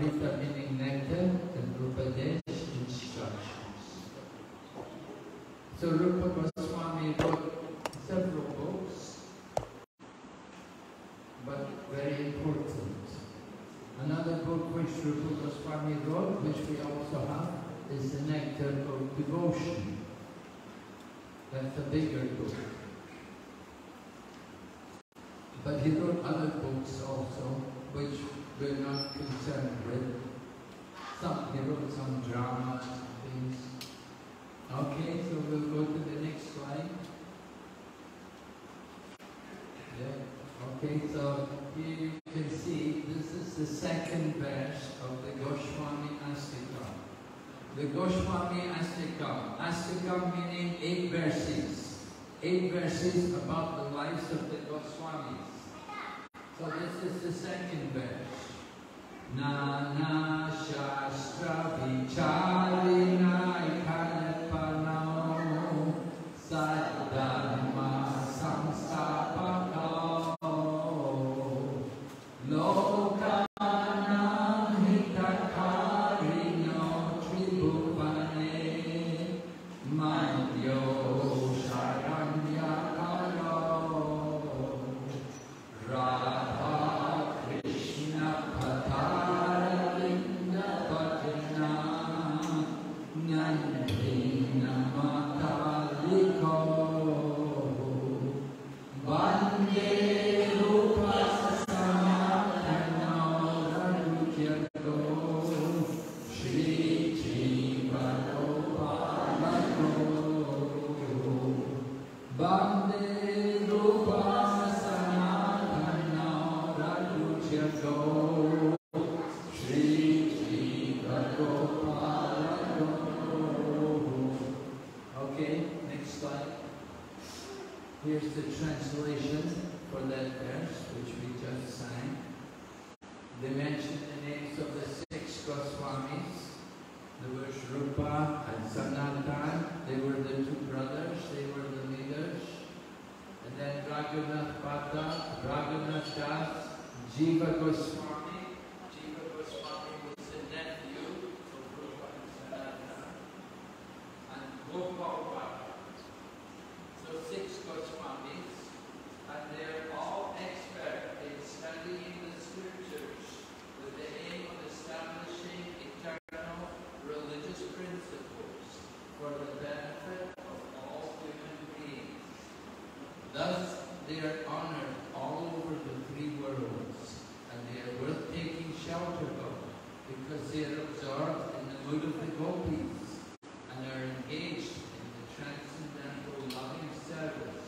Meaning nectar and Upadesh instructions. So Rupa Goswami wrote several books, but very important. Another book which Rupa Goswami wrote, which we also have, is the Nectar of Devotion. That's a bigger book. But he wrote other books also, which we're not concerned with. Some, wrote some dramas and things. Okay, so we'll go to the next slide. Yeah. Okay, so here you can see this is the second verse of the Goswami Ashtakam. The Goswami Ashtakam. Ashtakam meaning eight verses. Eight verses about the lives of the Goswamis. So this is the second verse. नानाशास्त्रविचारिणाय कल्पनौ सत् Here's the translation for that verse which we just sang. They mentioned the names of the six Goswamis. There was Rupa and Sanatan. They were the two brothers. They were the leaders. And then Raghunath Bhatta, Raghunath Das, Jiva Goswami. Jiva Goswami was the nephew of Rupa and Sanatan. And Gopal Bhatta. So six Goswamis, and they're all expert in studying the scriptures with the aim of establishing eternal religious principles for the benefit of all human beings. Thus, they are honored all over the three worlds, and they are worth taking shelter of because they are absorbed in the mood of the gopis and are engaged in the transcendental loving service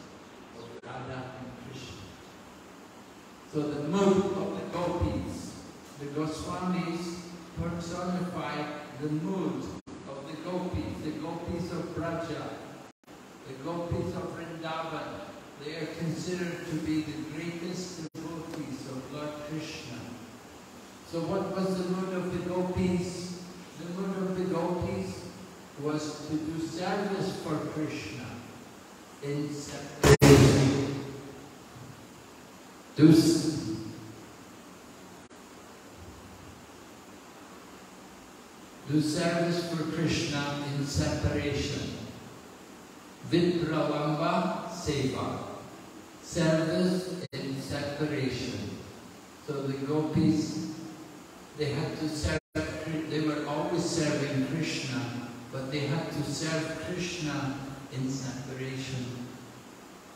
of Radha and Krishna. So the mood of the gopis, the Goswamis personify the mood of the gopis, the gopis of Braja, the gopis of Vrindavan. They are considered to be the greatest devotees of Lord Krishna. So what was the mood of the gopis? The mood of the gopis was to do service for Krishna in separation. Do, s- do service for Krishna in separation. Vipralamba Seva. Service in separation. So the gopis, they had to serve, they were always serving Krishna, but they had to serve Krishna in separation.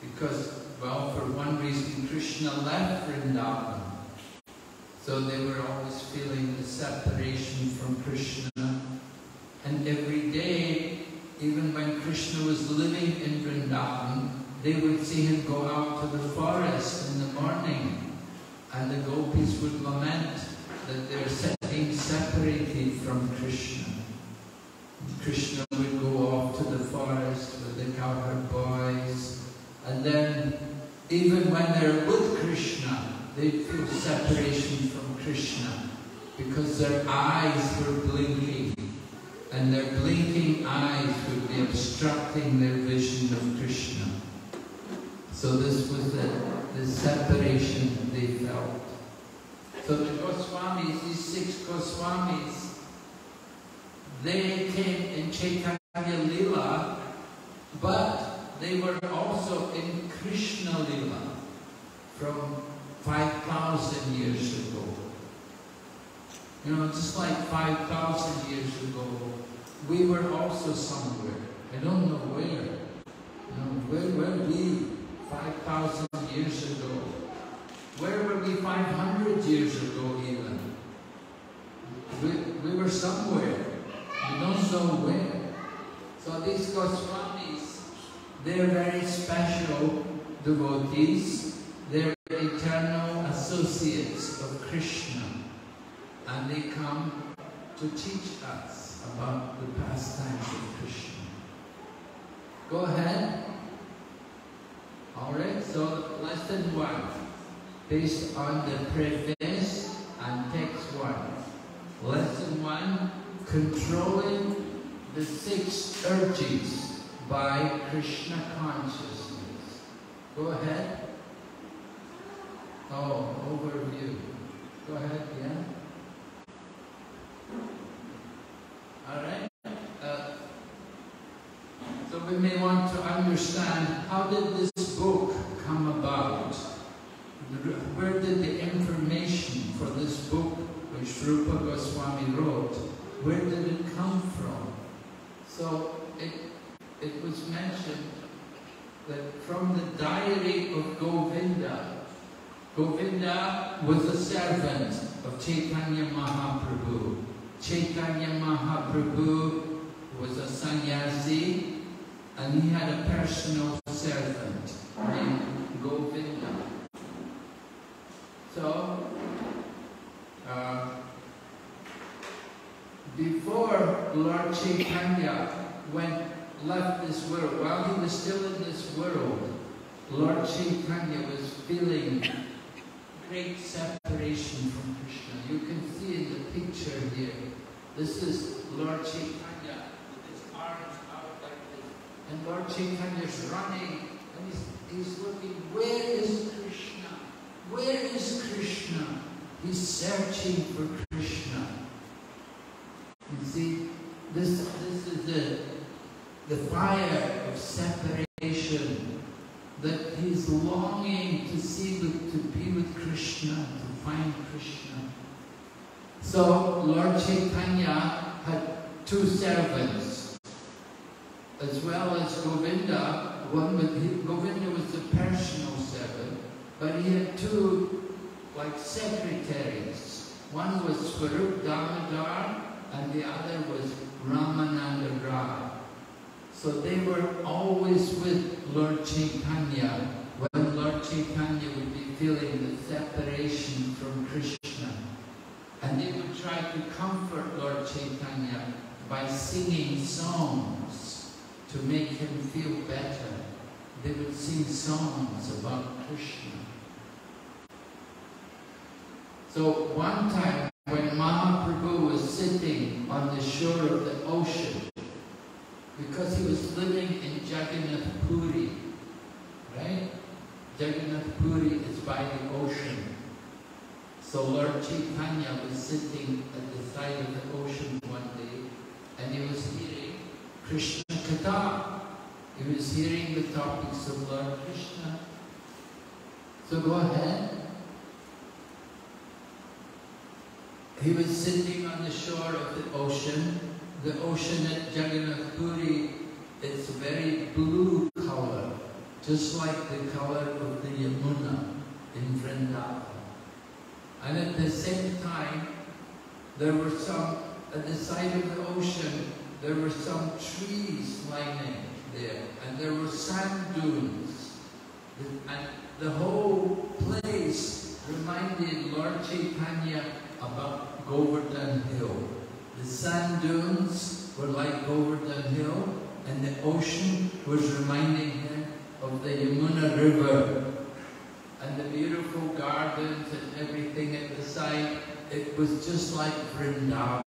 Because, well, for one reason, Krishna left Vrindavan. So they were always feeling the separation from Krishna. And every day, even when Krishna was living in Vrindavan, they would see him go out to the forest in the morning. And the gopis would lament that they're being separated from Krishna. Krishna would go off to the forest with the cowherd boys. And then, even when they're with Krishna, they feel separation from Krishna because their eyes were blinking and their blinking eyes would be obstructing their vision of Krishna. So this was the, the separation they felt. So the Goswamis, these six Goswamis, they came in Chaitanya Lila, but they were also in Krishna Lila from 5,000 years ago. You know, just like 5,000 years ago, we were also somewhere. I don't know where. You where were we 5,000 years ago? Where were we 500 years ago even? We, we were somewhere. We don't know where. So these Goswamis, they're very special devotees. They're eternal associates of Krishna. And they come to teach us about the pastimes of Krishna. Go ahead. Alright, so lesson one, based on the preface and text one. Lesson one, controlling the six urges by Krishna consciousness. Go ahead. Oh, overview. Go ahead, yeah. All right. Uh, so we may want to understand how did this book come about? Where did the information for this book, which Rupa Goswami wrote, where did it come from? So it, it was mentioned that from the diary of Govinda, Govinda was a servant of Chaitanya Mahaprabhu. Chaitanya Mahaprabhu was a sannyasi and he had a personal servant named Govinda. So, uh, before Lord Chaitanya went, left this world, while he was still in this world, Lord Chaitanya was feeling great separation from Krishna. You can see in the picture here, this is Lord Chaitanya with his arms out like this. And Lord Chaitanya is running and he's, he's looking, where is Krishna? Where is Krishna? He's searching for the fire of separation that he's longing to see, with, to be with Krishna, to find Krishna. So Lord Chaitanya had two servants, as well as Govinda. One with Govinda was the personal servant, but he had two like secretaries. One was Swarup Damodar, and the other was Ramananda Rai. So they were always with Lord Chaitanya when Lord Chaitanya would be feeling the separation from Krishna. And they would try to comfort Lord Chaitanya by singing songs to make him feel better. They would sing songs about Krishna. So one time when Mahaprabhu was sitting on the shore of the ocean, because he was living in Jagannath Puri, right? Jagannath Puri is by the ocean. So Lord Chaitanya was sitting at the side of the ocean one day and he was hearing Krishna Katha. He was hearing the topics of Lord Krishna. So go ahead. He was sitting on the shore of the ocean. The ocean at Jagannath Puri is very blue color, just like the color of the Yamuna in Vrindavan. And at the same time, there were some, at the side of the ocean, there were some trees lining there, and there were sand dunes. And the whole place reminded Lord Chaitanya about Govardhan Hill. The sand dunes were like Govardhan Hill, and the ocean was reminding him of the Yamuna River. And the beautiful gardens and everything at the site. it was just like Vrindavan.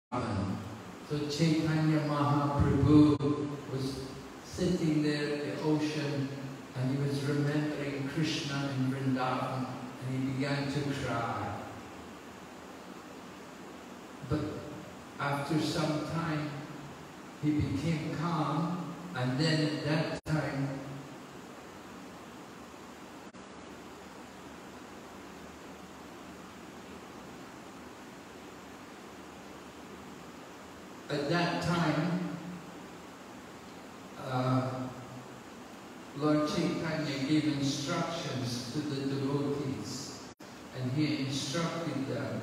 So Chaitanya Mahaprabhu was sitting there at the ocean and he was remembering Krishna in Vrindavan and he began to cry. But after some time, he became calm, and then at that time, at that time, uh, Lord Chaitanya gave instructions to the devotees, and he instructed them.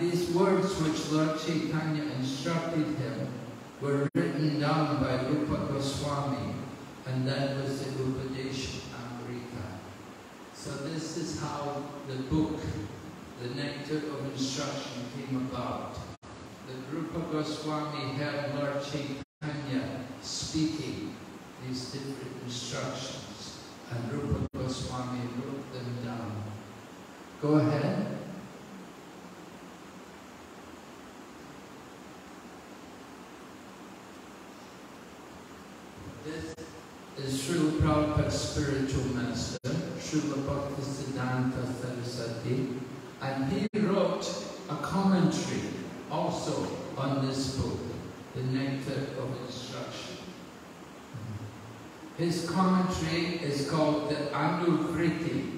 These words which Lord Chaitanya instructed him were written down by Rupa Goswami, and that was the Upadesha Amrita. So this is how the book, the Nectar of Instruction, came about. The Rupa Goswami heard Lord Chaitanya speaking these different instructions, and Rupa Goswami wrote them down. Go ahead. This Prabhupada's spiritual master, Srila Bhaktisiddhanta Saraswati, and he wrote a commentary also on this book, The Nectar of Instruction. His commentary is called the Anuvriti.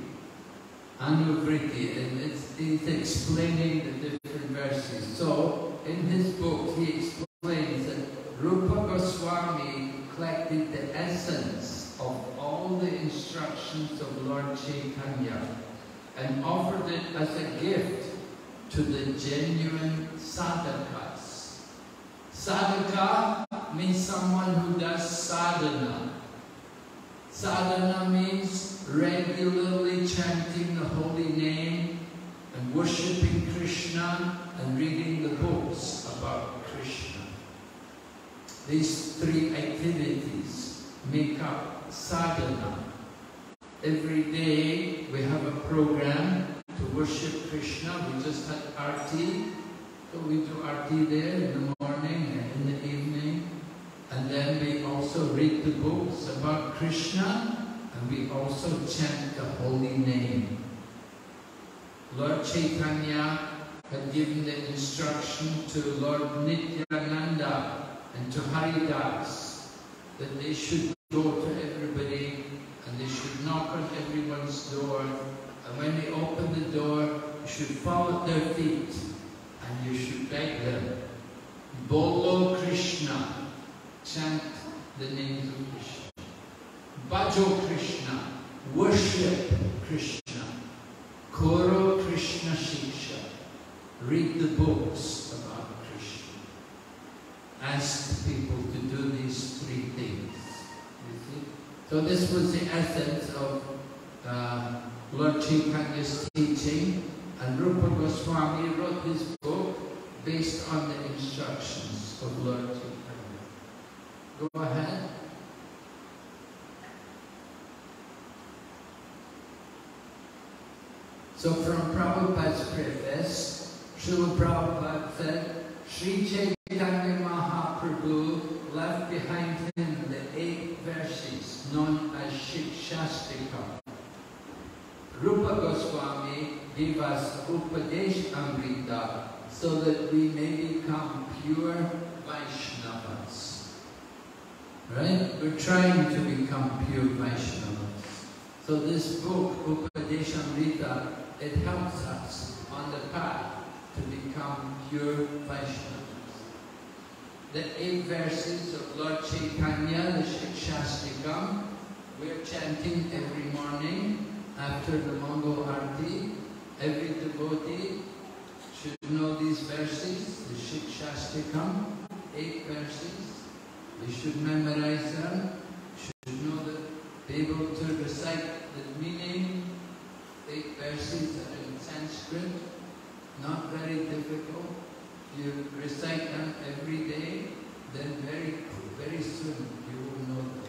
Anuvriti, and it's, he's explaining the different verses. So, in his book, he explains that Rupa Goswami collected the essence all the instructions of Lord Chaitanya and offered it as a gift to the genuine sadhakas. Sadhaka means someone who does sadhana. Sadhana means regularly chanting the holy name and worshipping Krishna and reading the books about Krishna. These three activities make up sadhana. Every day we have a program to worship Krishna. We just had arti. So we do arti there in the morning and in the evening. And then we also read the books about Krishna and we also chant the holy name. Lord Chaitanya had given the instruction to Lord Nityananda and to Haridas that they should go to everybody and they should knock on door and when they open the door you should fall at their feet and you should beg them. Bolo Krishna chant the names of Krishna. Bhajo Krishna worship Krishna. Koro Krishna Shiksha read the books about Krishna. Ask people to do these three things. So this was the essence of uh, Lord Chaitanya's teaching and Rupa Goswami wrote his book based on the instructions of Lord Chaitanya. Go ahead. So from Prabhupada's preface, Srila Prabhupada said, Sri Chaitanya Mahaprabhu left behind him the eight verses known as Shikshastika. Rupa Goswami gave us Upadesh Amrita so that we may become pure Vaishnavas. Right? We're trying to become pure Vaishnavas. So this book, Upadesh Amrita, it helps us on the path to become pure Vaishnavas. The eight verses of Lord Chaitanya, the Shikshastikam, we're chanting every morning after the Mongol Arti. Every devotee should know these verses, the Shikshastikam, eight verses. They should memorize them, should know that, be able to recite the meaning. Eight verses are in Sanskrit, not very difficult. You recite them every day, then very, very soon you will know them.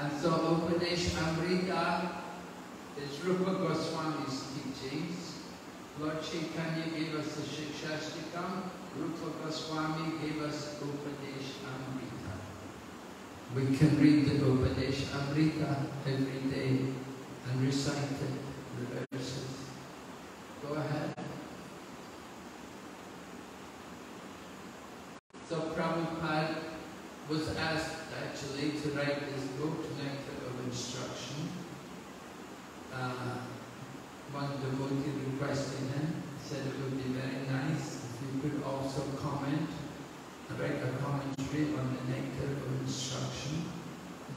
And so Upadesh Amrita is Rupa Goswami's teachings. Lord Chaitanya gave us the Shikshastikam, Rupa Goswami gave us Upadesh Amrita. We can read the Upadesh Amrita every day and recite it, the verses. Go ahead. actually to write this book, Nectar of Instruction. Uh, one devotee requested him, said it would be very nice if you could also comment, write a commentary on the Nectar of Instruction.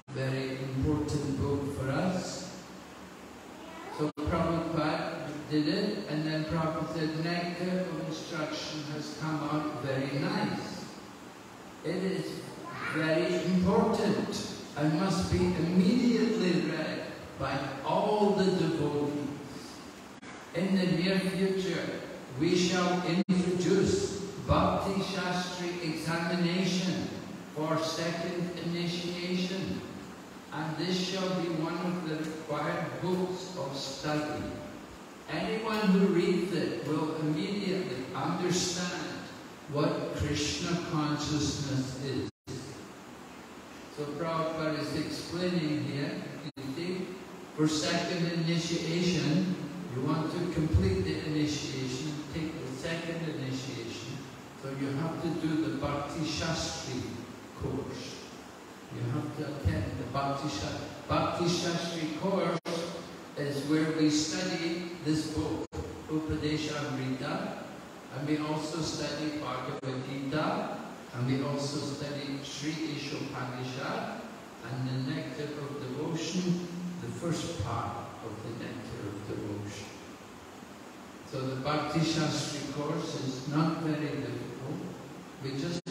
Very important book for us. So Prabhupada did it, and then Prabhupada said, Nectar of Instruction has come out very nice. It is very important and must be immediately read by all the devotees. In the near future, we shall introduce Bhakti Shastri examination for second initiation and this shall be one of the required books of study. Anyone who reads it will immediately understand what Krishna consciousness is. So Prabhupada is explaining here, for second initiation, you want to complete the initiation, take the second initiation, so you have to do the Bhakti Shastri course. You have to attend the Bhakti. Bhakti Shastri course is where we study this book, Upadeshamrita, and we also study Bhagavad Gita, and we also study Sri Ishopanishad, and the Nectar of Devotion, the first part of the Nectar of Devotion. So the Bhakti Shastri course is not very difficult. We just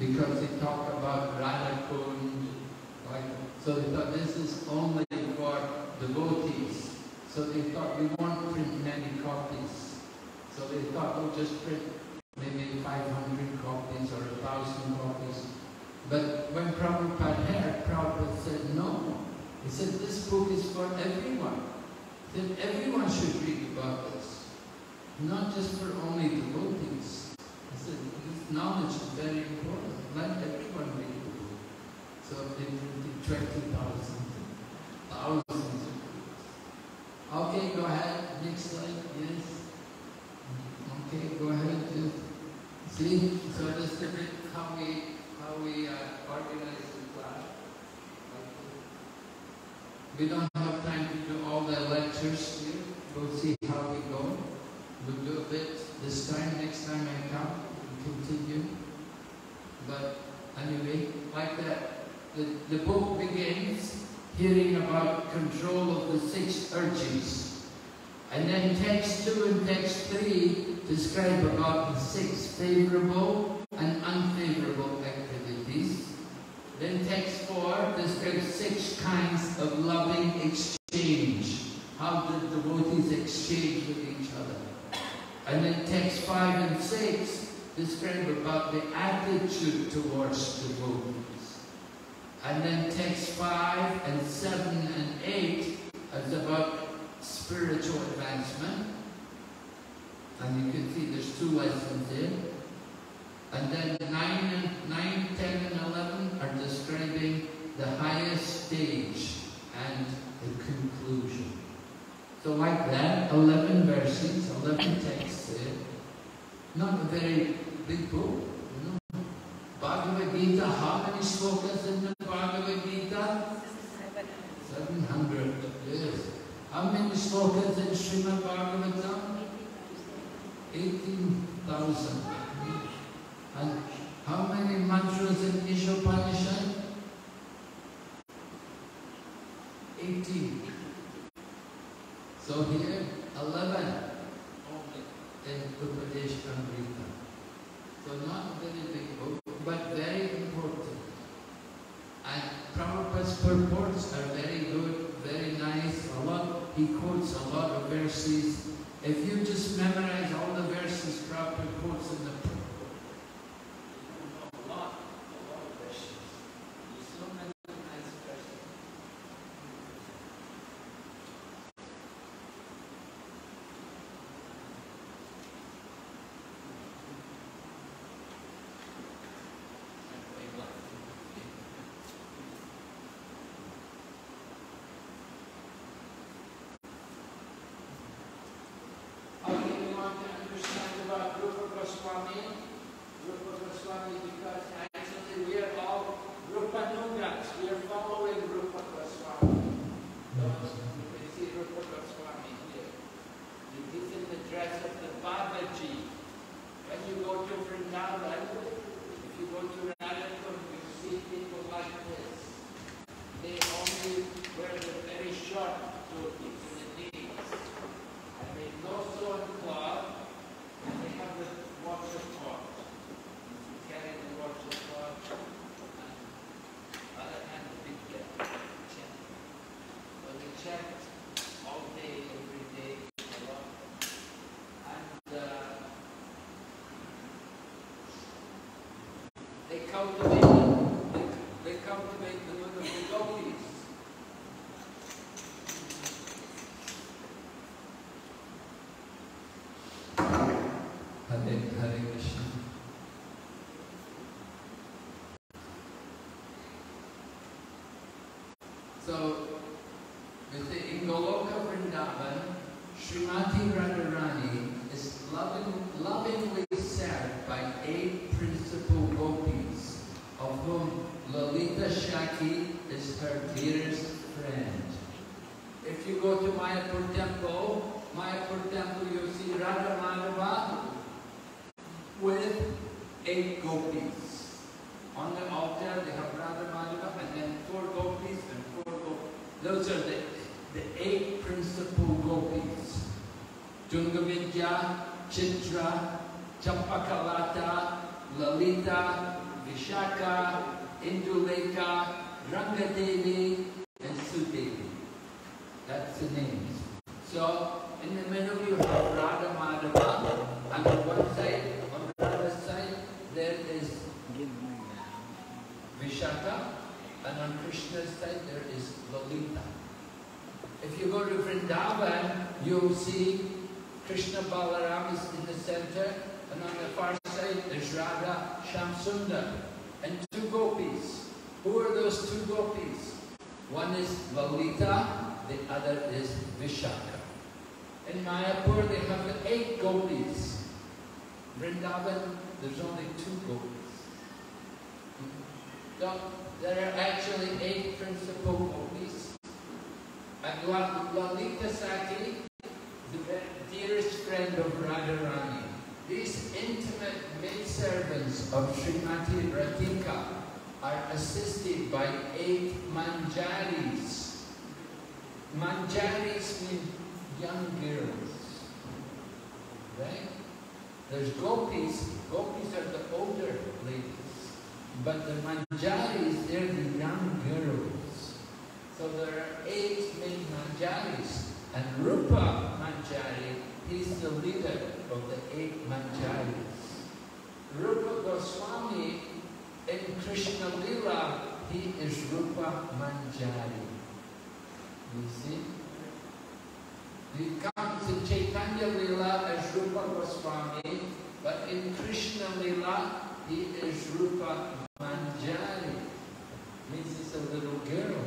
because they talk about Radha Kund, like, so they thought this is only for devotees. So they thought we won't print many copies. So they thought we'll just print maybe 500 copies or 1,000 copies. But when Prabhupada heard, Prabhupada said no. He said this book is for everyone. He said everyone should read about this. Not just for only devotees. He said this knowledge is very important. Let everyone the book. So they printed 20,000, thousands of books. Okay, go ahead. Next slide. Yes. Okay, go ahead. Just see. So is a bit how we how we uh, organize the class. We don't have time to do all the lectures here. We'll see how we go. We'll do a bit this time. Next time I come, we'll continue. But anyway, like that, the, the book begins hearing about control of the six urges. And then text 2 and text 3 describe about the six favorable and unfavorable activities. Then text 4 describes six kinds of loving exchange. How the devotees exchange with each other. And then text 5 and 6 describe about the attitude towards devotees. And then text 5 and 7 and 8 is about spiritual advancement. And you can see there's two lessons there. And then 9, and 9 10 and 11 are describing the highest stage and the conclusion. So like that, 11 verses, 11 texts there. Not a very big book. You know? Bhagavad Gita, how many slokas in the? 700, yes. How many slokas in Srimad Bhagavatam? 18,000. And how many mantras in Ishopanishad? 18. So here, 11 only in Upadesh Amrita. So not very big book, but very important. And Prabhupada's purports are very good, very nice. A lot, he quotes a lot of verses. If you just memorize all the verses Prabhupada quotes in the purport, you know a lot, a lot of verses. There's so many nice verses. How do you want to understand about Rupa Goswami? Rupa Goswami because actually we are all Rupanugas. We are following Rupa Goswami. So you can see Rupa Goswami here. He is in the dress of the Babaji. When you go to Vrindavan, if you go to Radhakund, you see people like this. They only wear the very short dhotis to the knees. And they go so in cloth, and they have the water pot. You carry the water pot, and other hand the big bell, chant. So they chant all day, every day, a lot. And uh, they cultivate, they, they cultivate the mood of the. Hare Hare Krishna. So, we say in Goloka Vrindavan, Srimati Radharani is loving, lovingly served by eight principal gopis, of whom Lalita Sakhi is her dearest friend. If you go to Mayapur temple, Mayapur temple, you'll see Radha Madhava with eight gopis. On the altar, they have Radha Madhava and then four gopis and four gopis. Those are the, the eight principal gopis. Tungavidya, Chitra, Champakalata, Lalita, Vishaka, Induleka, Rangadevi. That's the names. So, in the middle you have Radha Madhava, and on one side, on Radha's side, there is Vishaka, and on Krishna's side there is Lalita. If you go to Vrindavan, you'll see Krishna Balaram is in the center, and on the far side there's Radha Shyamsundar, and two gopis. Who are those two gopis? One is Lalita, the other is Vishaka. In Mayapur, they have eight gopis. Vrindavan, there's only two gopis. So there are actually eight principal gopis. And La- Lalita Sakhi, the dearest friend of Radharani, these intimate maidservants of Srimati Radhika are assisted by eight manjaris. Manjaris mean young girls. Right? There's gopis. Gopis are the older ladies. But the manjaris, they're the young girls. So there are eight main manjaris. And Rupa Manjari, he's the leader of the eight manjaris. Rupa Goswami in Krishna Lila, he is Rupa Manjari. You see? He comes in Chaitanya Lila as Rupa Goswami, but in Krishna Lila, he is Rupa Manjari. Means he's a little girl.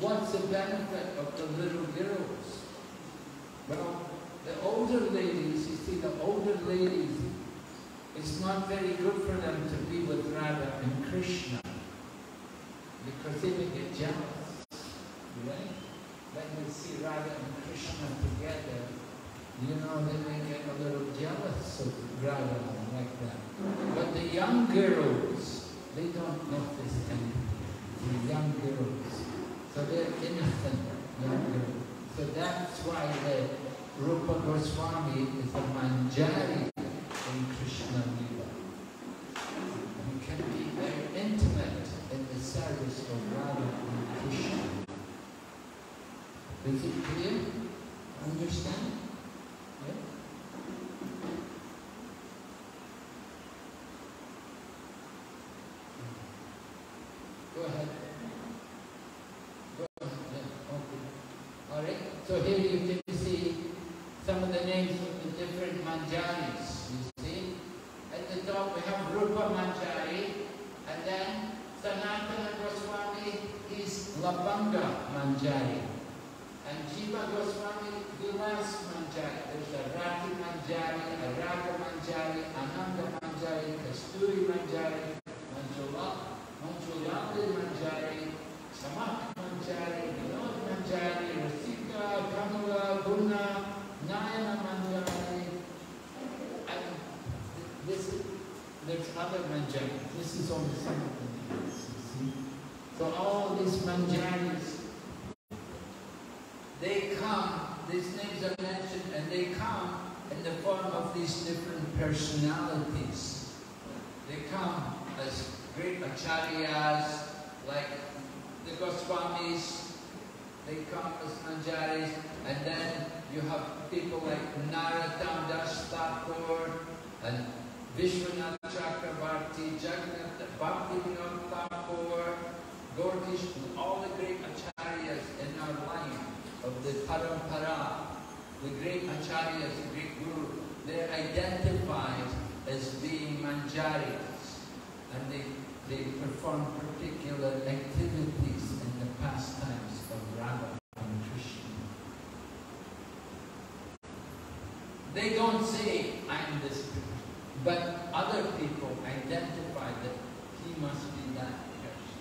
What's the benefit of the little girls? Well, the older ladies, you see, the older ladies, it's not very good for them to be with Radha and Krishna because they may get jealous, When they see Radha and Krishna together, you know, they may get a little jealous of Radha like that. But the young girls, they don't notice anything. The young girls. So they're innocent young girls. So that's why the Rupa Goswami is a manjari in Krishna Lila. He can be very intimate in the service of Radha and Krishna. Is it clear? Understand? Go ahead. Go ahead. Okay. All right. So here you can see some of the names of the different manjaris. You see, at the top we have Rupa Manjari, and then Sanatana Goswami is Labanga Manjari, and Jiva Goswami Vilas Manjari. There's a Rati Manjari, a Raga Manjari, Ananda Manjari, Kasturi Manjari, Manjula, Manjulali Manjari, Samak Manjari, Vinod Manjari, Rasika, Kamala, Guna, Nayana Manjari, and this, there's other Manjari. This is only some of the names, you see. So all these Manjaris, they come, these names are mentioned, and they come in the form of these different personalities. They come as great acharyas, like the Goswamis, they come as manjaris, and then you have people like Narottam Das Thakur, and Vishwanath Chakravarti, Jagannath Bhaktivinoda Thakur, Gaurish, all the great acharyas in our line of the parampara, the great acharyas, the great guru, they're identified as being manjaris, and they, they perform particular activities in the pastimes of Radha and Krishna. They don't say, I'm this person, but other people identify that he must be that person.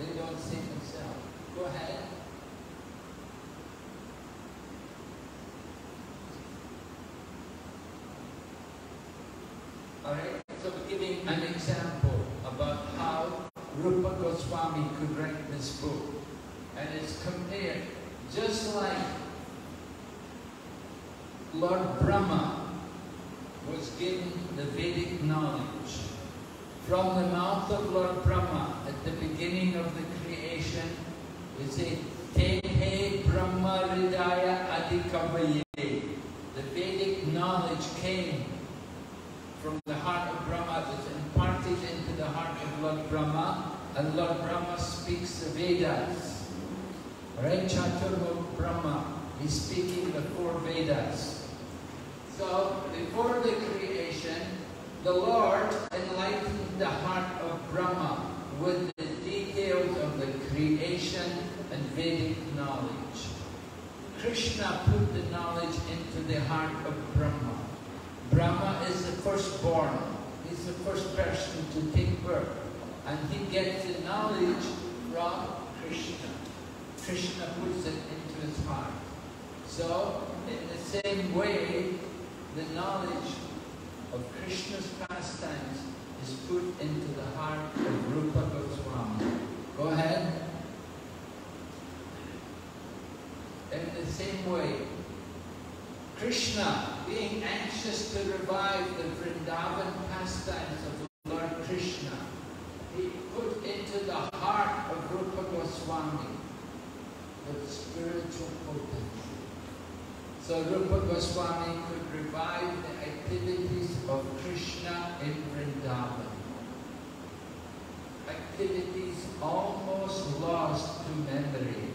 They don't say themselves. Go ahead. Alright, so giving an example about how Rupa Goswami could write this book. And it's compared, just like Lord Brahma was given the Vedic knowledge. From the mouth of Lord Brahma, at the beginning of the creation, we say, Te he Brahma Hridaya Adikavaye. The Vedic knowledge came from the heart of Brahma, was imparted into the heart of Lord Brahma, and Lord Brahma speaks the Vedas. Right? Brahma, is speaking the four Vedas. So, before the creation, the Lord enlightened the heart of Brahma with the details of the creation and Vedic knowledge. Krishna put the knowledge into the heart of Brahma. Brahma is the firstborn. He's the first person to take birth. And he gets the knowledge from Krishna. Krishna puts it into his heart. So, in the same way, the knowledge of Krishna's pastimes is put into the heart of Rupa Goswami. Go ahead. In the same way, Krishna, being anxious to revive the Vrindavan pastimes of Lord Krishna, he put into the heart of Rupa Goswami the spiritual potency. So Rupa Goswami could revive the activities of Krishna in Vrindavan. activities almost lost to memory.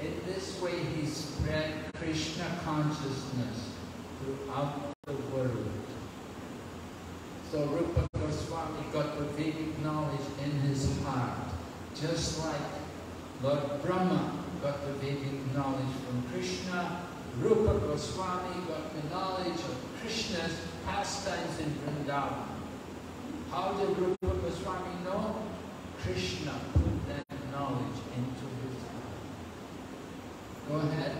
In this way, he spread Krishna consciousness throughout the world. So Rupa Goswami got the Vedic knowledge in his heart, just like Lord Brahma got the Vedic knowledge from Krishna. Rupa Goswami got the knowledge of Krishna's pastimes in Vrindavan. How did Rupa Goswami know? Krishna put that knowledge into his. Go ahead.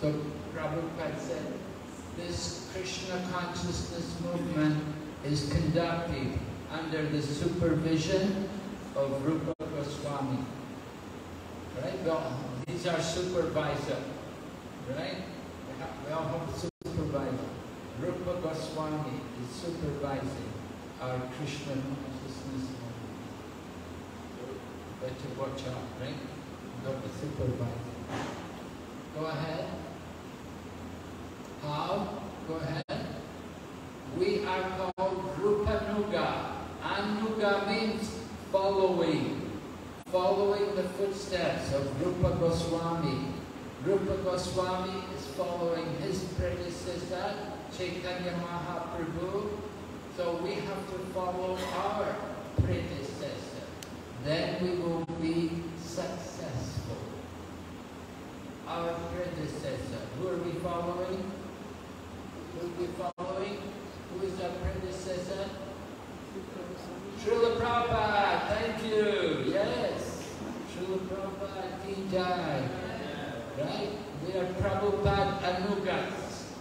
So Prabhupada said, this Krishna consciousness movement is conducted under the supervision of Rupa Goswami. Right? Well, he's our supervisor. Right? We all have a supervisor. Rupa Goswami is supervising our Krishna consciousness movement. Better watch out, right? Got the supervisor. Go ahead. How? Go ahead. We are called. Anuga means following. Following the footsteps of Rupa Goswami. Rupa Goswami is following his predecessor, Chaitanya Mahaprabhu. So we have to follow our predecessor. Then we will be successful. Our predecessor. Who are we following? Who are we following? Who is our predecessor? Srila Prabhupada, thank you. Yes. Srila Prabhupada, Kijai. Right? We are Prabhupada Anugas.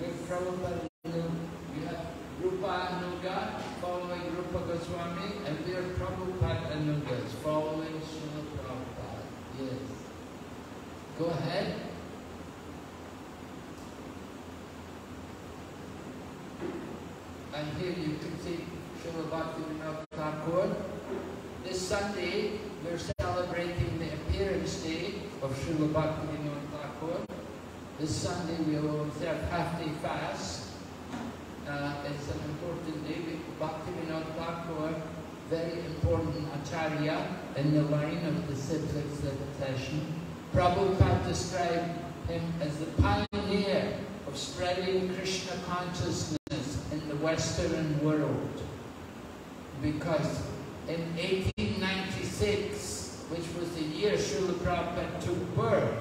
We are Prabhupada. We have Rupa Anuga following Rupa Goswami and we are Prabhupada Anugas following Srila Prabhupada. Yes. Go ahead. And here you can see Srila Bhaktivinoda Thakur. This Sunday, we're celebrating the appearance day of Srila Bhaktivinoda Thakur. This Sunday, we will observe half-day fast. Uh, it's an important day. Bhakti Bhaktivinoda Thakur, very important acharya in the line of the disciplic succession. Prabhupada described him as the pioneer of spreading Krishna consciousness in the Western world. Because in 1896, which was the year Srila Prabhupada took birth,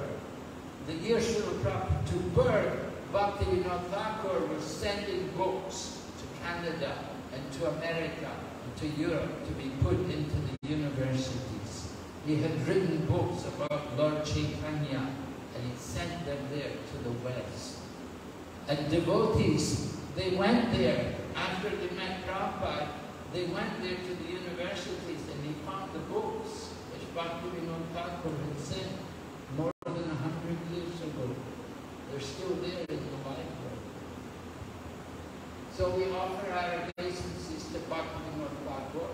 the year Srila Prabhupada took birth, Bhaktivinoda Thakur was sending books to Canada and to America and to Europe to be put into the universities. He had written books about Lord Chaitanya and he sent them there to the West. And devotees, they went there after they met Prabhupada, they went there to the universities and they found the books which Bhaktivinoda Thakur had sent more than a hundred years ago. They're still there in the library. So we offer our obeisances to Bhaktivinoda Thakur.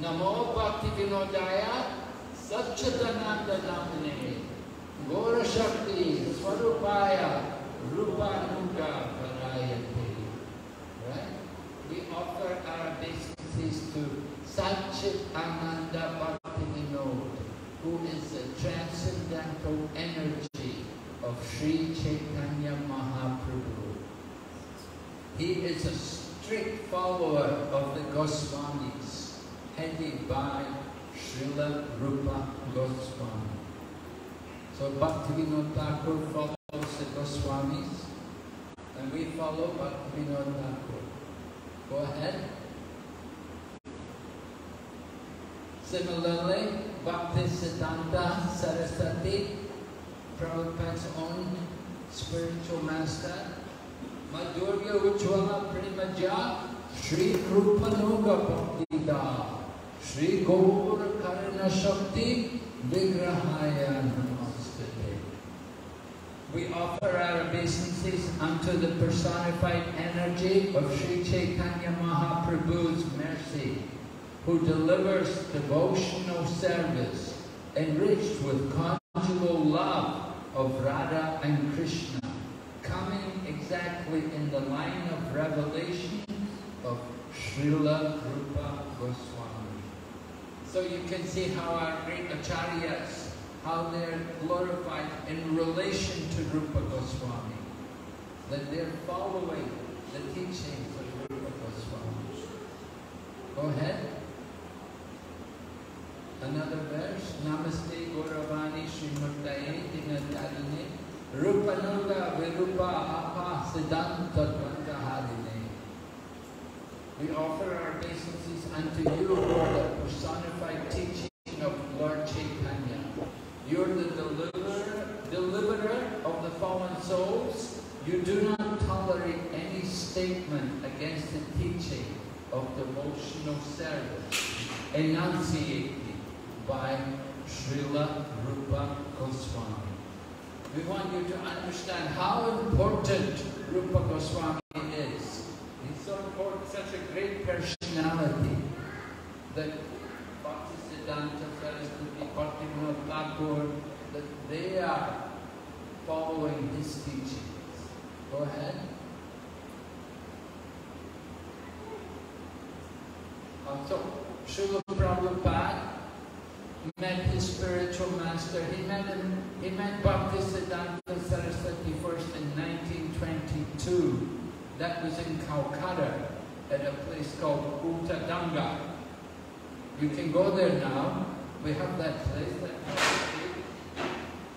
Namo Bhaktivinodaya Satchidananda Namane Gora Shakti Swarupaya Rupanuga Varayate. Right? We offer our obeisances to Satchit Ananda Bhaktivinoda, who is the transcendental energy of Sri Chaitanya Mahaprabhu. He is a strict follower of the Goswamis, headed by Srila Rupa Goswami. So Bhaktivinoda Thakur follows the Goswamis, and we follow Bhaktivinoda Thakur. Go ahead. Similarly, Bhakti Siddhanta Saraswati, Prabhupada's own spiritual master, Madhurya Ujjvala Premaja, Sri Rupanuga Bhaktida, Sri Gaur Karana Shakti, Vigrahaya Namaste. We offer our obeisances unto the personified energy of Sri Chaitanya Mahaprabhu's mercy, who delivers devotional service enriched with conjugal love of Radha and Krishna coming exactly in the line of revelation of Srila Rupa Goswami. So you can see how our great acharyas, how they're glorified in relation to Rupa Goswami, that they're following the teachings of Rupa Goswami. Go ahead. Another verse, Namaste Gauravani Srimurtaye Dinatadine Rupanuga Virupa Apa Siddhanta Dvantaharine. We offer our obeisances unto you, Lord, the personified teaching of Lord Chaitanya. You're the deliverer, deliverer of the fallen souls. You do not tolerate any statement against the teaching of devotional service enunciated by Srila Rupa Goswami. We want you to understand how important Rupa Goswami is. He's so important, such a great personality that Bhaktisiddhanta Saraswati, Bhaktivinoda Thakur, that they are following his teachings. Go ahead. Also, Srila Prabhupada met his spiritual master. He met him, he met Bhaktisiddhanta Saraswati first in 1922. That was in Calcutta at a place called Ultadanga. You can go there now. We have that place. That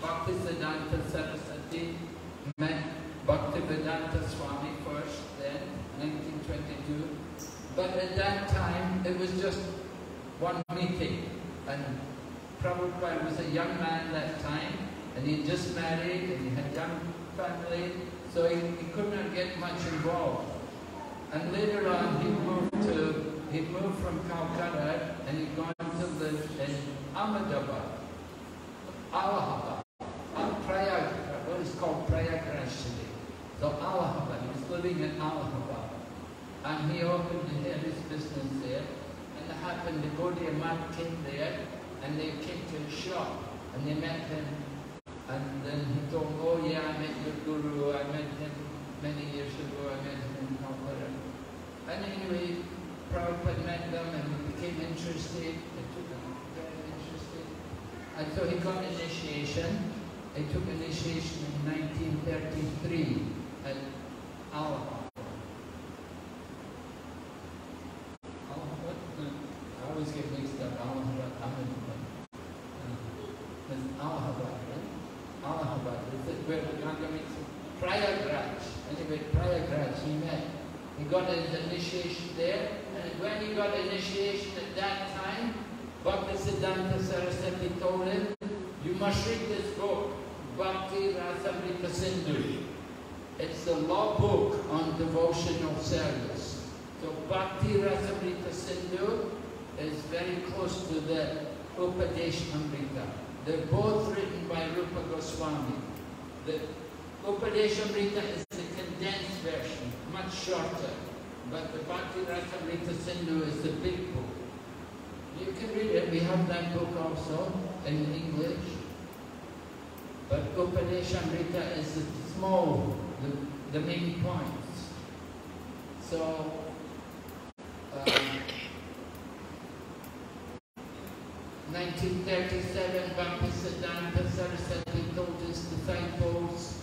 Bhaktisiddhanta Saraswati met Bhaktivedanta Swami first, then 1922. But at that time, it was just one meeting. And Prabhupada was a young man that time, and he just married, and he had young family, so he, he could not get much involved. And later on, he moved to, he moved from Calcutta, and he'd gone to live in Ahmedabad, Allahabad, uh, Prayag, what is called Prayagraj today. So Allahabad, he was living in Allahabad. And he opened his business there, and it happened, the Gaudiya Math came there, and they came to his shop, and they met him, and then he told them, oh yeah, I met your guru, I met him many years ago, I met him in Calcutta. And anyway, Prabhupada met them, and he became interested, they took him very interested. And so he got initiation, he took initiation in 1933 at Allahabad. I always get mixed up Allahabad, Ahmedabad. It's Allahabad, right? Allahabad. It's where the Ganga meets Prayagraj. Anyway, Prayagraj, he met. He got his initiation there, and when he got initiation at that time, Bhaktisiddhanta Saraswati told him, you must read this book, Bhakti Rasamrita Sindhu. It's the law book on devotional service. So Bhakti Rasamrita Sindhu is very close to the Upadeshamrita. They're both written by Rupa Goswami. The Upadeshamrita is the condensed version, much shorter. But the Bhakti Rasamrita Sindhu is the big book. You can read it. We have that book also in English. But Upadeshamrita is the small, the, the main points. So, um, 1937, Bhaktisiddhanta Saraswati told his disciples,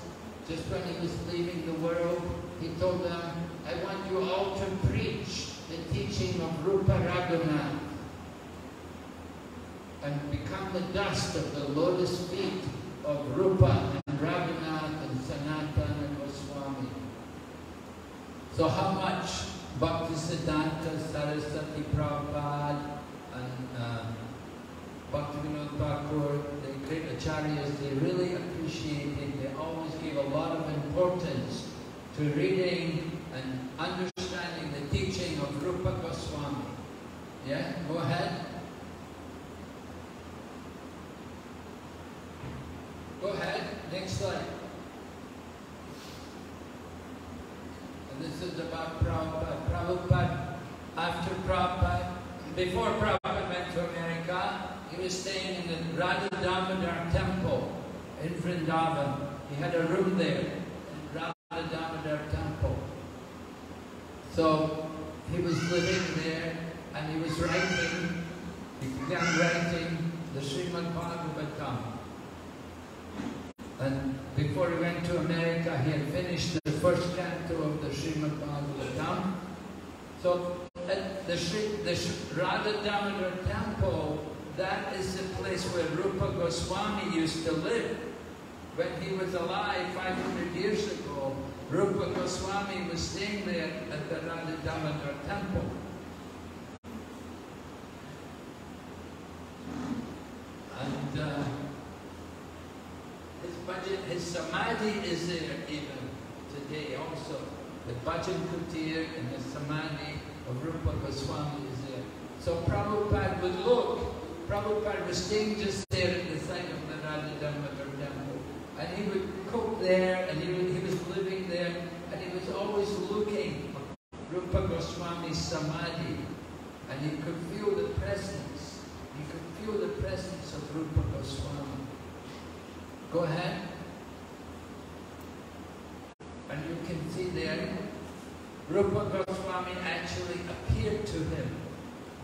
just when he was leaving the world, he told them, I want you all to preach the teaching of Rupa Raghunath and become the dust of the lotus feet of Rupa and Raghunath and Sanatana Goswami. So how much Bhaktisiddhanta Saraswati Prabhupada and uh, Bhaktivinoda Thakur, the great acharyas, they really appreciated, they always gave a lot of importance to reading and understanding the teaching of Rupa Goswami. Yeah, go ahead. Go ahead, next slide. And this is about Prabhupada. Prabhupada, after Prabhupada, before Prabhupada went to America, he was staying in the Radha Damodar temple in Vrindavan. He had a room there. And So he was living there and he was writing, he began writing the Srimad Bhagavatam. And before he went to America, he had finished the first canto of the Srimad Bhagavatam. So at the, Sri, the Radha Damodar temple, that is the place where Rupa Goswami used to live. When he was alive 500 years ago, Rupa Goswami was staying there at the Radha Damodar temple. And uh, his budget, his samadhi is there even today also. The Bhajan Kutir and the samadhi of Rupa Goswami is there. So Prabhupada would look. Prabhupada was staying just there at the site of the Radha Damodar temple. And he would cook there, and he, would, he was living there, and he was always looking at Rupa Goswami's samadhi. And he could feel the presence. He could feel the presence of Rupa Goswami. Go ahead. And you can see there, Rupa Goswami actually appeared to him.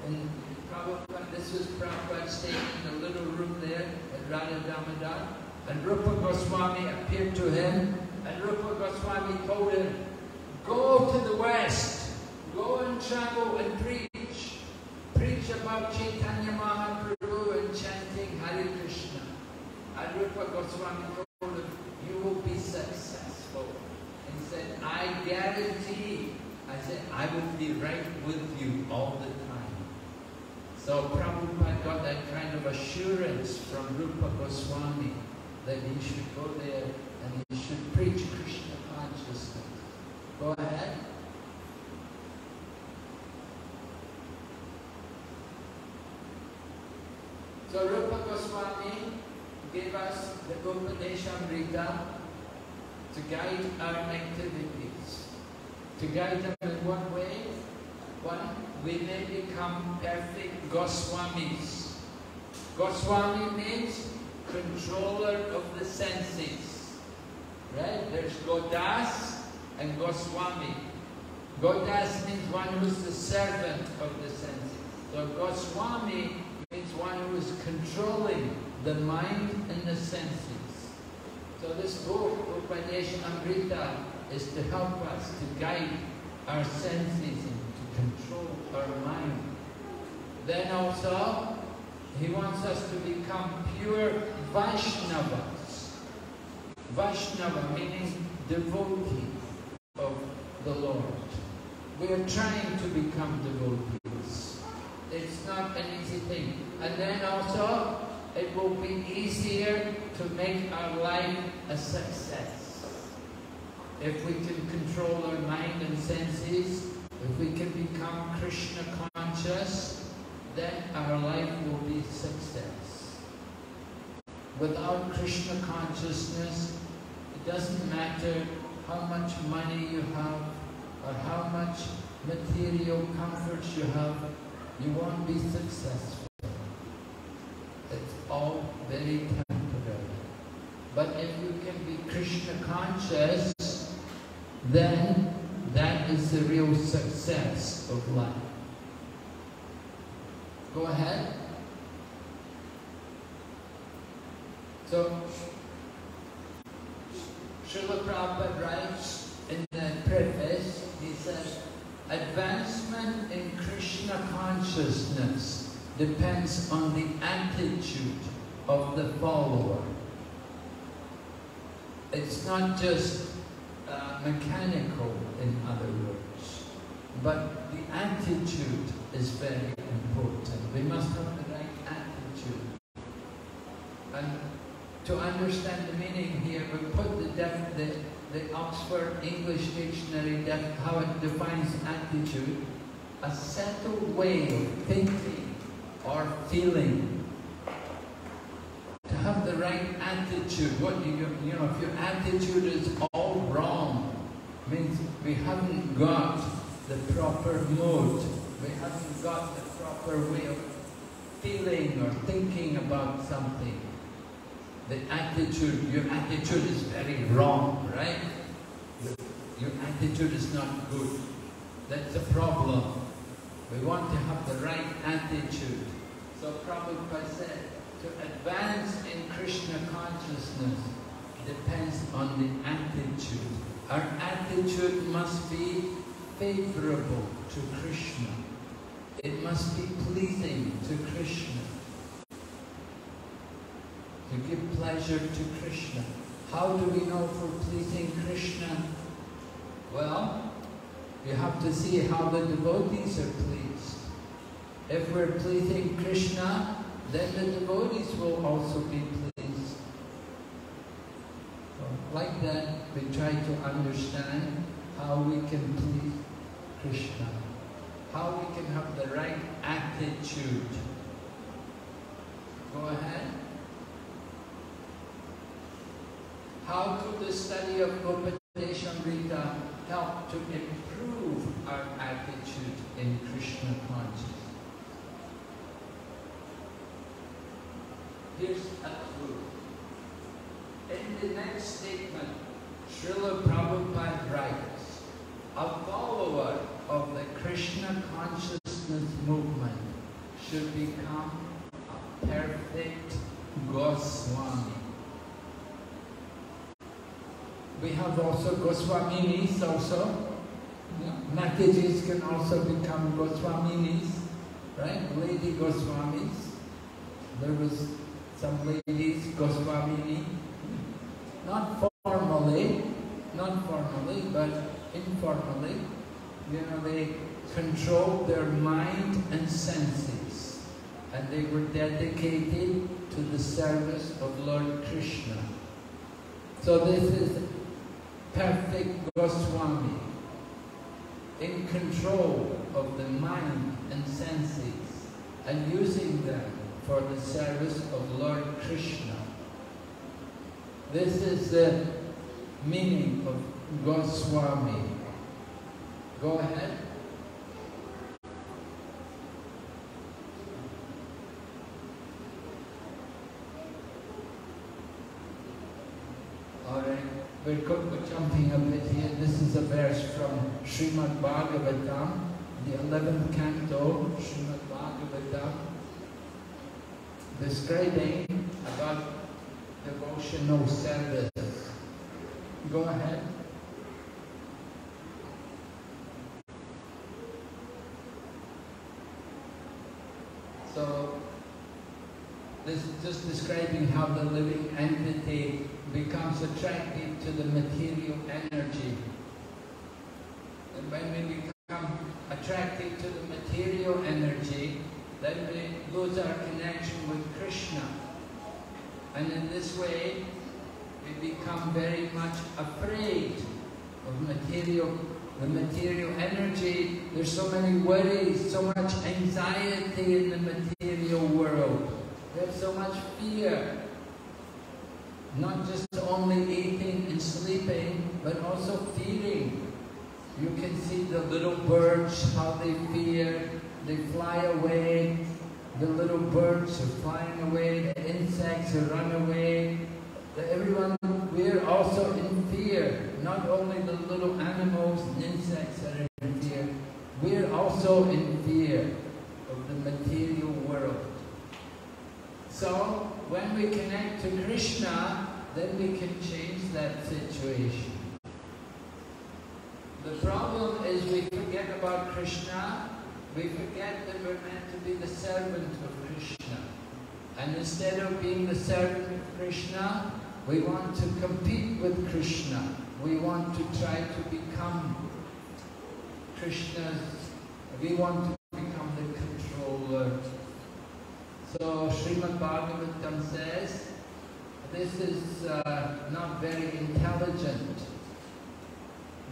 And Prabhupada, this was Prabhupada staying in the little room there at Radha Damodar. And Rupa Goswami appeared to him. And Rupa Goswami told him, go to the west, go and travel and preach. Preach about Chaitanya Mahaprabhu and chanting Hare Krishna. And Rupa Goswami told him, you will be successful. And he said, I guarantee, I said, I will be right with you all the time. So Prabhupada got that kind of assurance from Rupa Goswami that he should go there and he should preach Krishna consciousness. Go ahead. So Rupa Goswami gave us the Upadeshamrita to guide our activities. To guide them in what way? One, we may become perfect Goswamis. Goswami means controller of the senses. Right? There's Godas and Goswami. Godas means one who's the servant of the senses. So Goswami means one who is controlling the mind and the senses. So this book, Upadesha Amrita, is to help us to guide our senses and to control our mind. Then also, he wants us to become pure Vaishnavas. Vaishnava meaning devotee of the Lord. We are trying to become devotees. It's not an easy thing. And then also, it will be easier to make our life a success. If we can control our mind and senses, if we can become Krishna conscious, then our life will be success. Without Krishna consciousness, it doesn't matter how much money you have or how much material comforts you have, you won't be successful. It's all very temporary. But if you can be Krishna conscious, then that is the real success of life. Go ahead. So, Srila Prabhupada writes in the preface, he says, advancement in Krishna consciousness depends on the attitude of the follower. It's not just uh, mechanical, in other words, but the attitude is very important. We must have the right attitude. And to understand the meaning here, we put the, def the, the Oxford English Dictionary, how it defines attitude, a settled way of thinking or feeling. To have the right attitude, what you, you know, if your attitude is all wrong, means we haven't got the proper mood, we haven't got the proper way of feeling or thinking about something. The attitude, your attitude is very wrong, right? Your attitude is not good. That's the problem. We want to have the right attitude. So Prabhupada said, to advance in Krishna consciousness depends on the attitude. Our attitude must be favorable to Krishna. It must be pleasing to Krishna. To give pleasure to Krishna. How do we know for pleasing Krishna? Well, you have to see how the devotees are pleased. If we're pleasing Krishna, then the devotees will also be pleased. So, like that, we try to understand how we can please Krishna, how we can have the right attitude. Go ahead. How could the study of Upadeshamrita help to improve our attitude in Krishna consciousness? Here's a clue. In the next statement, Srila Prabhupada writes, a follower of the Krishna consciousness movement should become a perfect Goswami. We have also Goswaminis also. Matajis can also become Goswaminis, right? Lady Goswamis. There was some ladies, Goswamini, not formally, not formally, but informally, you know, they controlled their mind and senses, and they were dedicated to the service of Lord Krishna. So this is perfect Goswami, in control of the mind and senses, and using them for the service of Lord Krishna. This is the meaning of Goswami. Go ahead. Alright, we're, jumping a bit here. This is a verse from Srimad Bhagavatam, the 11th canto, Srimad Bhagavatam, describing about devotional service. Go ahead. So, this is just describing how the living entity becomes attracted to the material energy. And when we become attracted to the material energy, then we lose our connection with Krishna. And in this way, we become very much afraid of material, the material energy. There's so many worries, so much anxiety in the material world. Have so much fear. Not just only eating and sleeping, but also feeding. You can see the little birds, how they fear, they fly away. The little birds are flying away, the insects are run away. Everyone, we're also in fear. Not only the little animals and insects are in fear, we're also in fear of the material world. So, when we connect to Krishna, then we can change that situation. The problem is we forget about Krishna, we forget that we're meant to be the servant of Krishna. And instead of being the servant of Krishna, we want to compete with Krishna. We want to try to become Krishna's, we want to become the controller. So Srimad Bhagavatam says, this is uh, not very intelligent.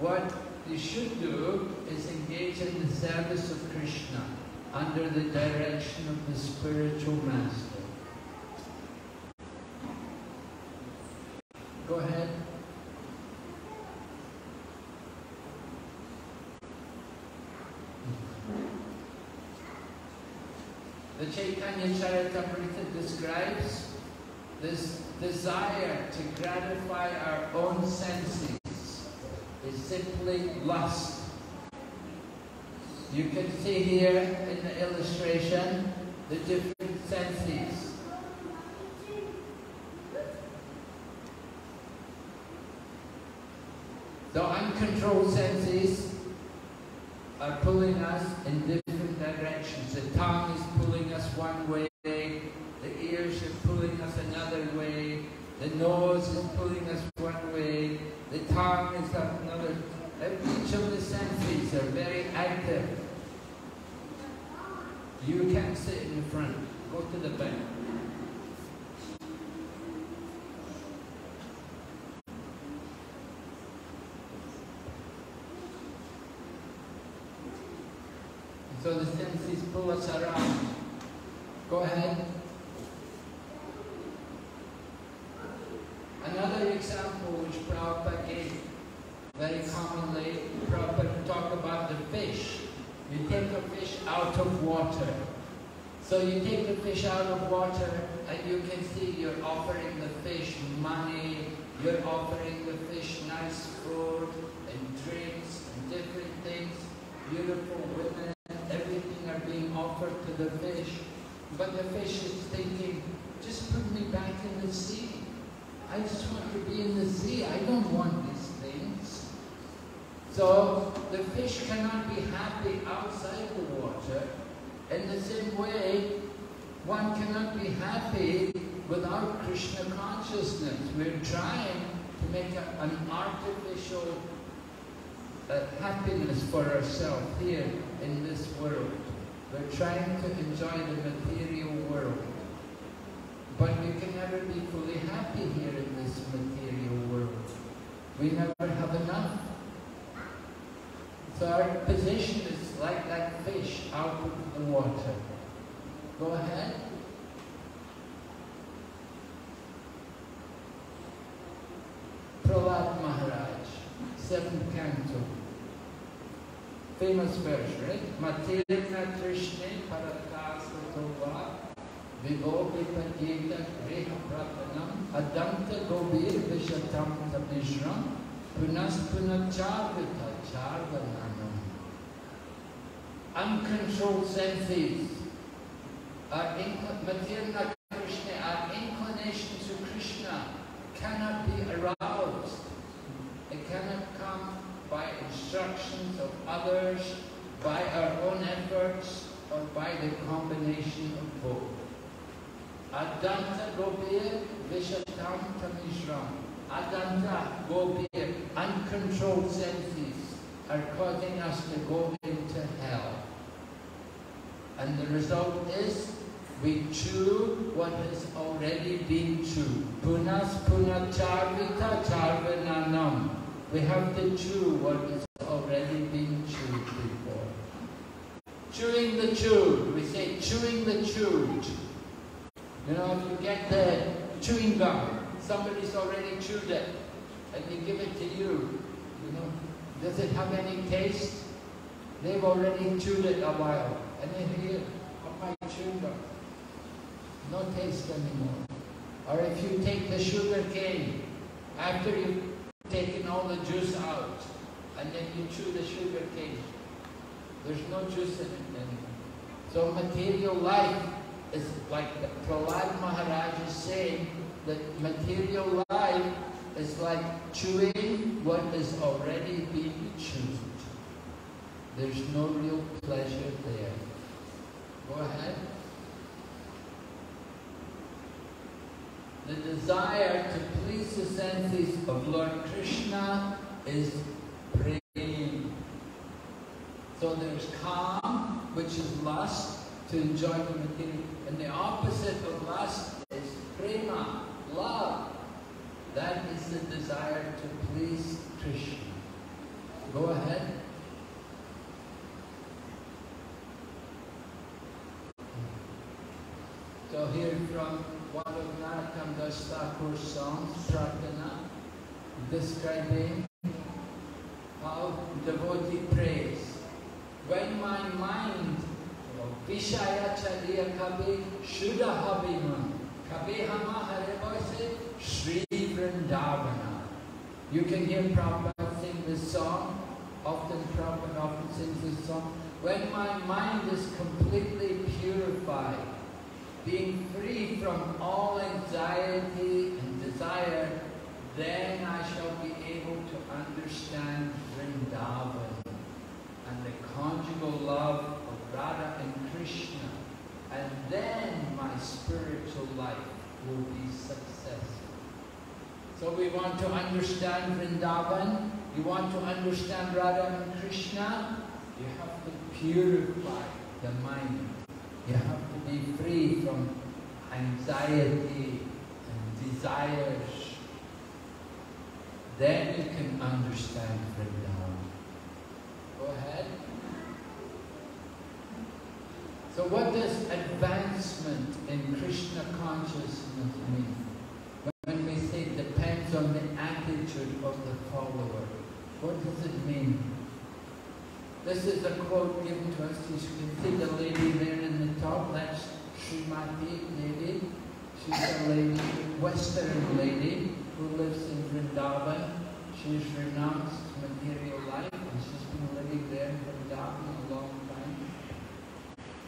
What you should do is engage in the service of Krishna under the direction of the spiritual master. Go ahead. The Chaitanya Charitamrita describes this desire to gratify our own senses simply lust. You can see here in the illustration the different senses. The uncontrolled senses are pulling us in different directions. The tongue is pulling us one way, the ears are pulling us another way, the nose is pulling us one way, the tongue is another. Each of the senses are very active. Sit in the front. Go to the back. So the senses pull us around. Go ahead. Another example which Prabhupada gave very commonly, Prabhupada talk about the fish. You take a fish out of water. So you take the fish out of water and you can see you're offering the fish money, you're offering the fish nice food and drinks and different things, beautiful women, everything are being offered to the fish. But the fish is thinking, just put me back in the sea. I just want to be in the sea. I don't want these things. So the fish cannot be happy outside the water. In the same way, one cannot be happy without Krishna consciousness. We're trying to make a, an artificial uh, happiness for ourselves here in this world. We're trying to enjoy the material world. But we can never be fully happy here in this material world. We never have enough. So our position like that fish out of the water. Go ahead. Prahlad Maharaj, seventh canto. Famous verse, right? Matirna Krishna Parakasatova Vivopipadita Griha Pratanam Adanta Gobir Vishatam Tabishram Punas Punacharvita Charvananam Uncontrolled senses our Matirna Krishna, our inclination to Krishna cannot be aroused. It cannot come by instructions of others, by our own efforts, or by the combination of both. Adanta Gopir Vishatam Tamishram. Adanta Gopir, uncontrolled senses, are causing us to go into hell. And the result is we chew what has already been chewed. Punas punacharvita charvananam. We have to chew what has already been chewed before. Chewing the chewed. We say chewing the chewed. You know, if you get the chewing gum, somebody's already chewed it, and they give it to you. You know, does it have any taste? They've already chewed it a while, and then here, of my chewing. No taste anymore. Or if you take the sugar cane, after you've taken all the juice out, and then you chew the sugar cane, there's no juice in it anymore. So material life is like the Prahlad Maharaj is saying that material life is like chewing what is already being chewed. There's no real pleasure there. Go ahead. The desire to please the senses of Lord Krishna is prema. So there's kama, which is lust, to enjoy the material. And the opposite of lust is prema, love. That is the desire to please Krishna. Go ahead. So here from one of Narottam Das Thakur's songs, Prarthana, describing how devotee prays. When my mind Vishaya chaliya kabe shuddha habima kabe hama hare Sri Vrindavana. You can hear Prabhupada sing this song. Often Prabhupada often sings this song. when my mind is completely purified, being free from all anxiety and desire, then I shall be able to understand Vrindavan and the conjugal love of Radha and Krishna. And then my spiritual life will be successful. So we want to understand Vrindavan, you want to understand Radha and Krishna, you have to purify the mind. You have to be free from anxiety and desires. Then you can understand Vrindavan. Go ahead. So what does advancement in Krishna consciousness mean? When we say it depends on the attitude of the follower, what does it mean? This is a quote given to us. You can see the lady there in the top. That's Srimati Devi. She's a lady, Western lady who lives in Vrindavan. She's renounced material life and she's been living there in Vrindavan a long time.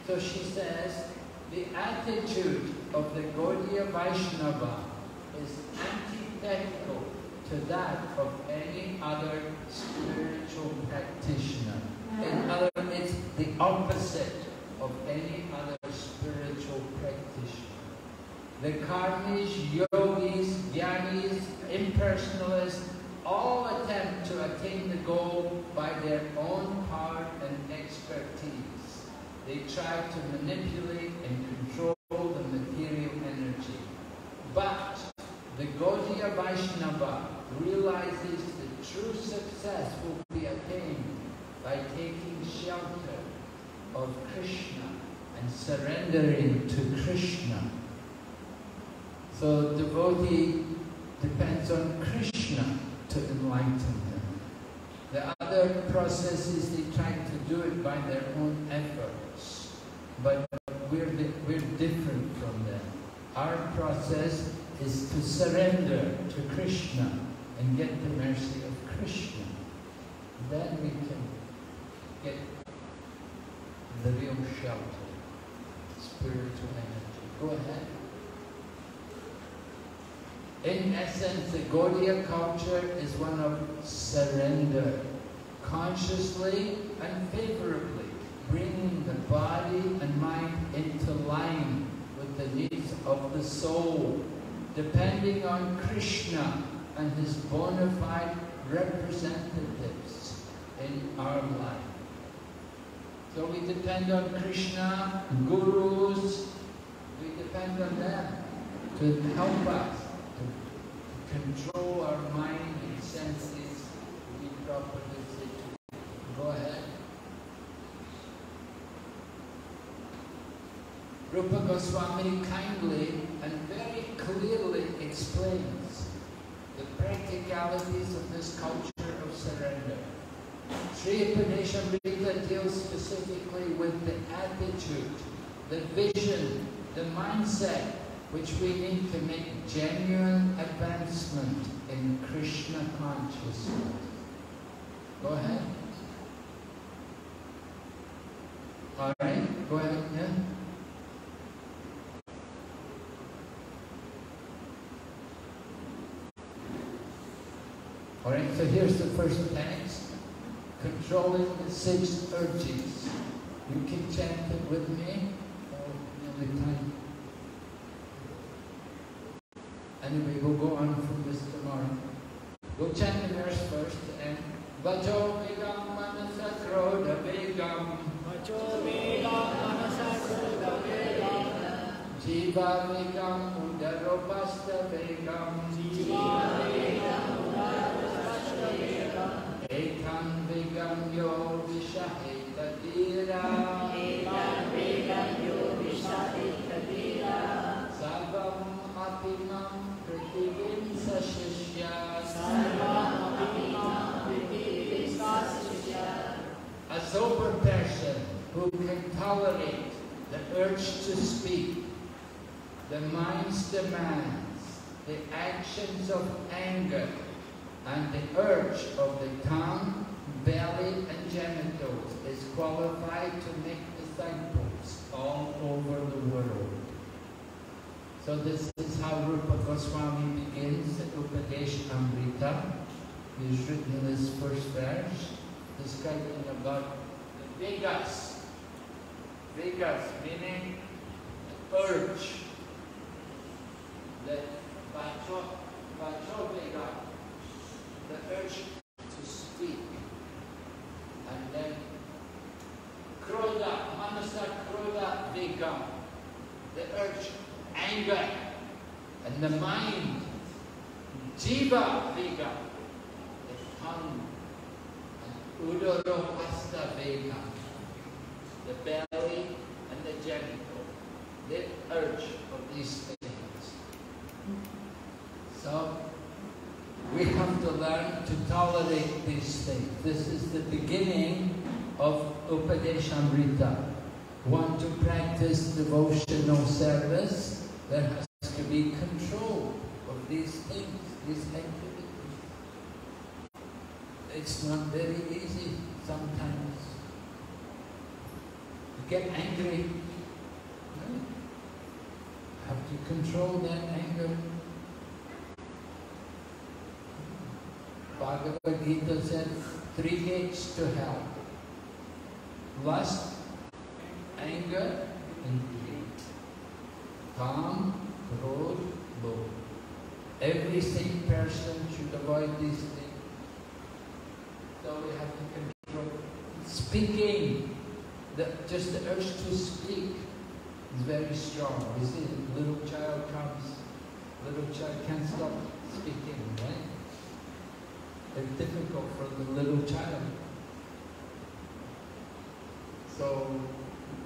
So she says, the attitude of the Gaudiya Vaishnava is antithetical to that of any other spiritual practitioner. In other words, it's the opposite of any other spiritual practitioner. The karmis, yogis, jnanis, impersonalists all attempt to attain the goal by their own power and expertise. They try to manipulate and control the material energy. But the Gaudiya Vaishnava realizes that true success will be attained by taking shelter of Krishna and surrendering to Krishna. So devotee depends on Krishna to enlighten them. The other processes, they try to do it by their own efforts. But we're, we're different from them. Our process is to surrender to Krishna and get the mercy of Krishna. Then we can get the real shelter, spiritual energy. Go ahead. In essence, the Gaudiya culture is one of surrender, consciously and favorably, bringing the body and mind into line with the needs of the soul, depending on Krishna and his bona fide representatives in our life. So we depend on Krishna, gurus, we depend on them to help us to control our mind and senses to be properly situated. Go ahead. Rupa Goswami kindly and very clearly explains the practicalities of this culture of surrender. Sri Upadeshamrita deals specifically with the attitude, the vision, the mindset which we need to make genuine advancement in Krishna consciousness. Go ahead. All right, go ahead, yeah. All right, so here's the first text controlling the six urges. You can chant it with me. Anyway, we'll go on from this tomorrow. We'll chant the verse first and Vajo Vigam Krodha Vigam Vacho Vegam Manasa Krodha Jiva Vigam Vigam Jiva Vegam Udaropasta Vegam A sober person who can tolerate the urge to speak, the mind's demands, the actions of anger, and the urge of the tongue, belly, and genitals is qualified to make disciples all over the world. So this is how Rupa Goswami begins the Upadeshamrita. He's written this first verse, describing about the Vegas. Vegas meaning urge. The Vacho, Vacho Vega, the urge to speak. And then Krodha, Manasa Krodha Vega, the urge, anger, and the mind, Jiva Vega, the tongue, and Udaro Hasta Vega, the belly and the genital, the urge of these things. So, we have to learn to tolerate these things. This is the beginning of Upadeshamrita. Want to practice devotional service, there has to be control of these things, these activities. It's not very easy sometimes. You get angry, right? have to control that anger. Bhagavad Gita said three gates to hell. Lust, anger, and greed. Calm, krodh, lobh. Every sane person should avoid these things. So we have to control. Speaking, the, just the urge to speak is very strong. You see, little child comes, little child can't stop speaking, right? It's difficult for the little child. So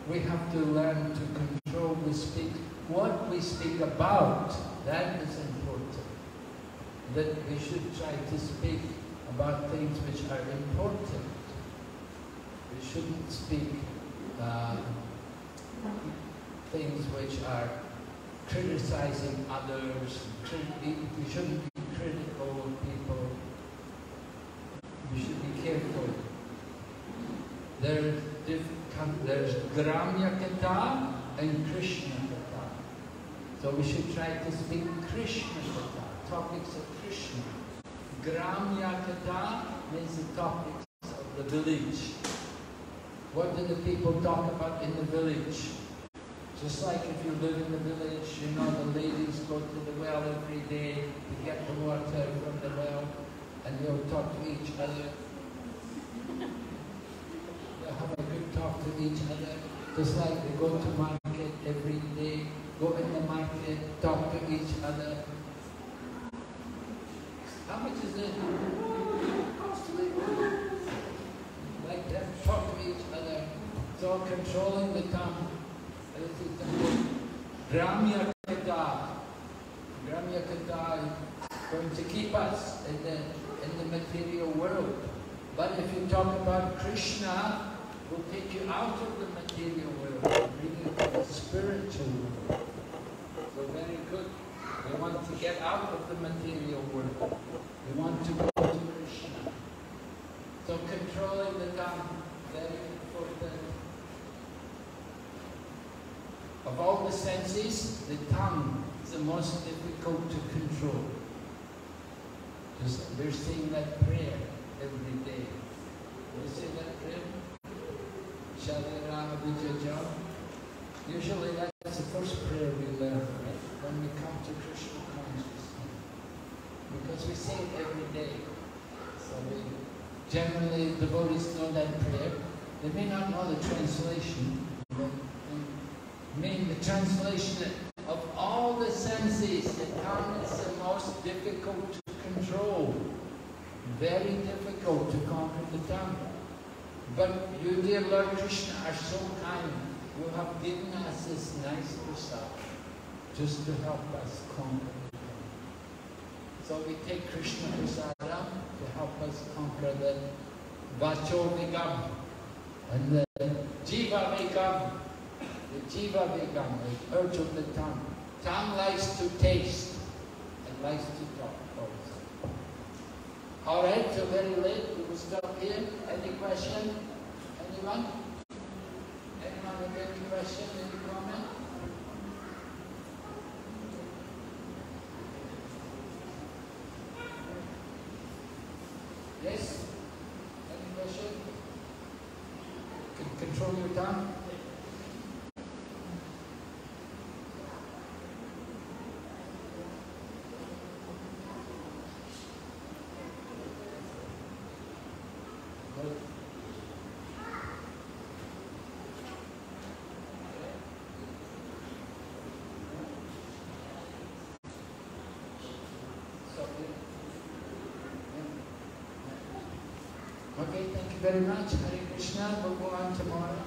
we have to learn to control we speak. What we speak about, that is important. That we should try to speak about things which are important. We shouldn't speak uh, things which are criticizing others. We shouldn't be critical of people. We should be careful. There's, there's Gramya Katha and Krishna Katha. So we should try to speak Krishna Katha, topics of Krishna. Gramya Katha means the topics of the village. What do the people talk about in the village? Just like if you live in the village, you know the ladies go to the well every day to get the water from the well and they'll talk to each other. They'll have a good talk to each other. Just like they go to market every day, go in the market, talk to each other. How much is it? Costly. Like that, talk to each other. So controlling the tongue. Gramya Katha. Gramya Katha is going to keep us in the, in the material world. But if you talk about Krishna, will take you out of the material world and bring you to the spiritual world. So very good. We want to get out of the material world. We want to go to Krishna. So controlling the tongue, very important. Of all the senses, the tongue is the most difficult to control. Just, we're saying that prayer every day. We say that prayer. Usually that's the first prayer we learn, right? When we come to Krishna consciousness. Because we say it every day. So we generally devotees know that prayer. They may not know the translation, but mean the translation of all the senses, the tongue is the most difficult to control. Very difficult to conquer the tongue. But you, dear Lord Krishna, are so kind. You have given us this nice prasad just to help us conquer the tongue. So we take Krishna prasadam to help us conquer the vacho vegam and the jiva vigam the jiva vigam, the urge of the tongue. Tongue likes to taste and likes to talk. All right, so very late, we will stop here. Any question? Anyone? Anyone with any question, any comment? Yes? Any question? Can control your tongue? Good. Stop here. Okay, thank you very much. Hare Krishna. On tomorrow.